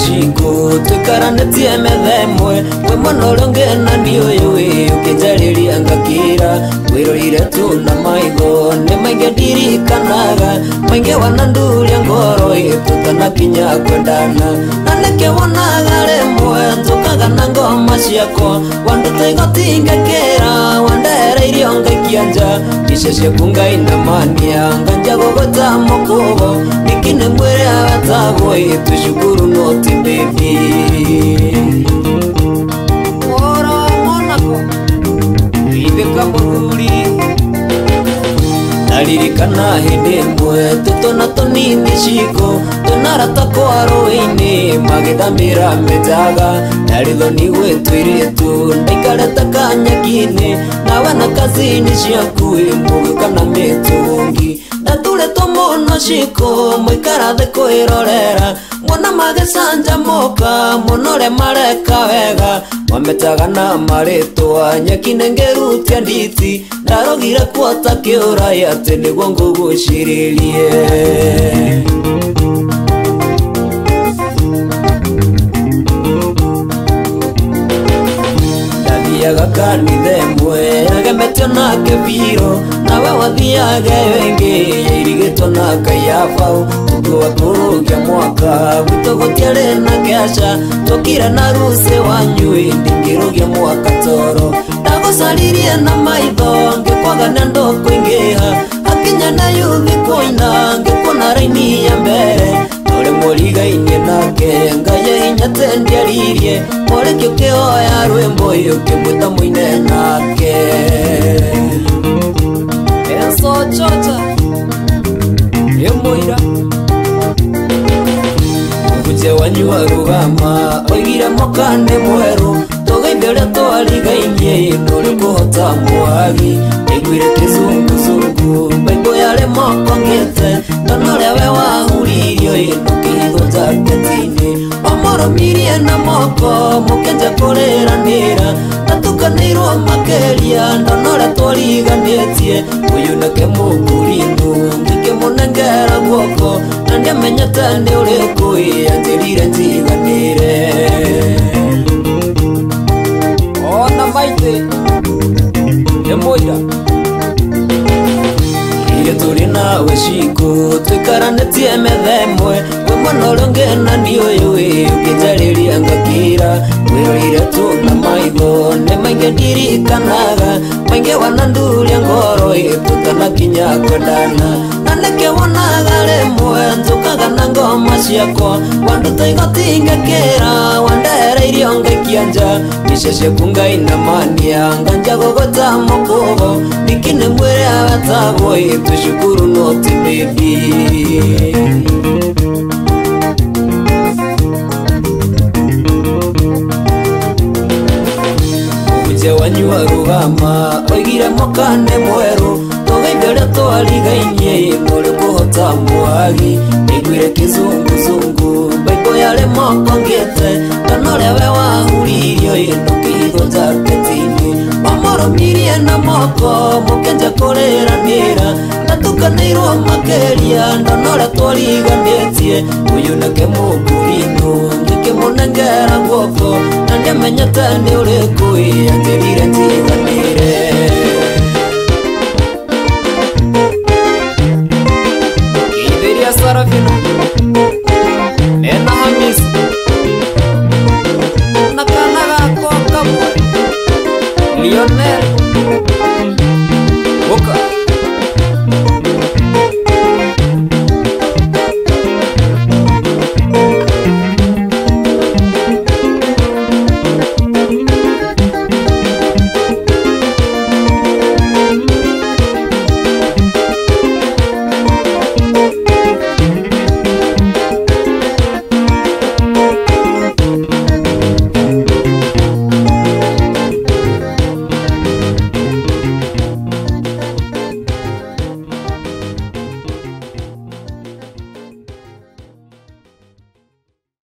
chiko tuikara nitiemethemwe wi mwana uria ungena ndioyo wiyukie nangagira wirorire tuna maigo ni maingä ndirikanaga maingä wananduria ngoro itutanakinya kwendana na nä kä wonaga rämwe tukaga na ngoma ciakwa wandä taigotinga kä wandereirio ngaikia nja icio ciaku ngai na mania nganjagwo gwä ta må kå go ningä nä mwä rä a watagwo itu cukuru no timä thi kana hinde mwe tutona tonindi chiko naratakoa roini magithambira mithaga narilo niwe twiri tu ndaikareta kanyagini nawe na kazini ciaku muguka na mitungi naturetwo muno ciko mwikara thi kwirorera mwana moka muno ria mareka wega mametaga na maritwa nyekine ngirutia nditi ndarogire kuota kiurai ati niguo nguguciririe kanitha ĩmwe yagemetio nake biro nawe wathiage ĩyo ĩngĩ yairigĩtwo na kaiabau ya baũ mwaka gwitũ gũtiarĩ na kĩaca tũkire na rucĩ wanyui ndingĩrũgia mwaka toro ndagũcaririe na maitho ngĩkwagana ndũkũingĩ nikio kioya rwimbo yu kimwita mwine nake esochocha emwira mukuce wanyu wa rugama oigire mokande mweru tugaithere twarigainie nuri kuhota mwagi nigwire kizunguzungu ndarĩ moko ngĩte tonore we wahuririo ĩndũkĩhithũnja ngetinĩ omũrũmirie na moko mũkĩnja kũrĩranĩra natukanĩirwo makĩria ndonore twariganĩtie ũyũnĩke mũkurindu ngĩkĩmũnengera guoko na nĩamenyete nĩ ũrĩkũ ĩanjĩrire njiganĩre ona maitĩ nĩ mũira nawe ciko twikara nitiemethe mwe kwi mwanaurongena nioyoi ukitariria ngakira wirorire tuna maitho ni maingi ndirikanaga maingi wana nduria ngoro itutana kinya kwendana kaneke wonagare mwenzukaga na ngoma ciakwa wandu taigotingekera wandereirie ongekianja nicecieku ngai na mania nganja gogota mokuvo nikine mwire abatavoitwe cukuru notimidi wanyua rugama oigire mokane mweru Mbele twariga inye Mbole kuhota mbuhagi Nigwire kizunguzungu Baibo yale moko ngete Kanolewe wahuririo Nukigo jaketini mirie na moko Mukenja koreranira Natukanirwo makeria Ndanole twariganĩtie Uyu nake mũngurinu Ngĩkĩmũnengera guoko Na ndiamenyete nĩ ũrĩkũ